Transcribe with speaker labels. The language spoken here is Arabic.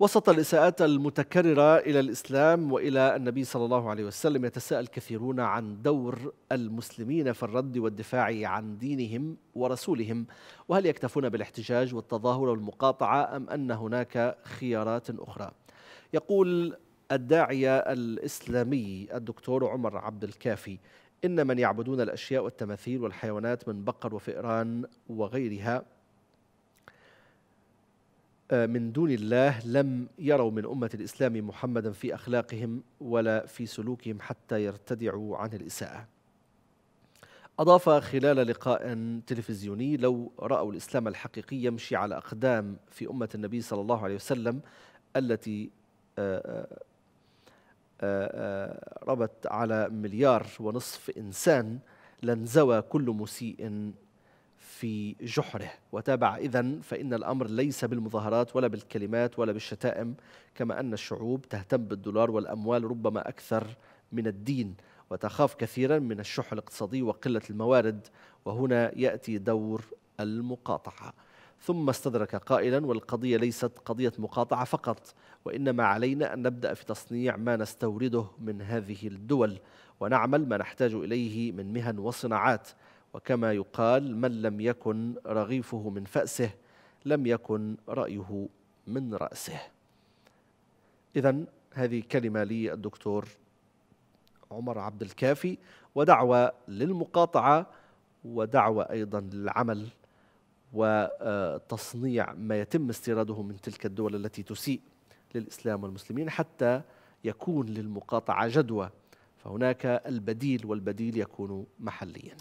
Speaker 1: وسط الإساءات المتكررة إلى الإسلام وإلى النبي صلى الله عليه وسلم يتساءل كثيرون عن دور المسلمين في الرد والدفاع عن دينهم ورسولهم وهل يكتفون بالاحتجاج والتظاهر والمقاطعة أم أن هناك خيارات أخرى؟ يقول الداعية الإسلامي الدكتور عمر عبد الكافي إن من يعبدون الأشياء والتماثيل والحيوانات من بقر وفئران وغيرها من دون الله لم يروا من أمة الإسلام محمدا في أخلاقهم ولا في سلوكهم حتى يرتدعوا عن الإساءة. أضاف خلال لقاء تلفزيوني لو رأوا الإسلام الحقيقي يمشي على أقدام في أمة النبي صلى الله عليه وسلم التي آه، آه، ربت على مليار ونصف إنسان لانزوى كل مسيء في جحره. وتابع إذن فإن الأمر ليس بالمظاهرات ولا بالكلمات ولا بالشتائم كما أن الشعوب تهتم بالدولار والأموال ربما أكثر من الدين وتخاف كثيرا من الشح الاقتصادي وقلة الموارد. وهنا يأتي دور المقاطعة. ثم استدرك قائلا والقضية ليست قضية مقاطعة فقط وإنما علينا أن نبدأ في تصنيع ما نستورده من هذه الدول ونعمل ما نحتاج إليه من مهن وصناعات. وكما يقال من لم يكن رغيفه من فأسه لم يكن رأيه من رأسه. إذا هذه كلمة للدكتور عمر عبد الكافي ودعوة للمقاطعة ودعوة أيضا للعمل وتصنيع ما يتم استيراده من تلك الدول التي تسيء للإسلام والمسلمين حتى يكون للمقاطعة جدوى. فهناك البديل والبديل يكون محليا.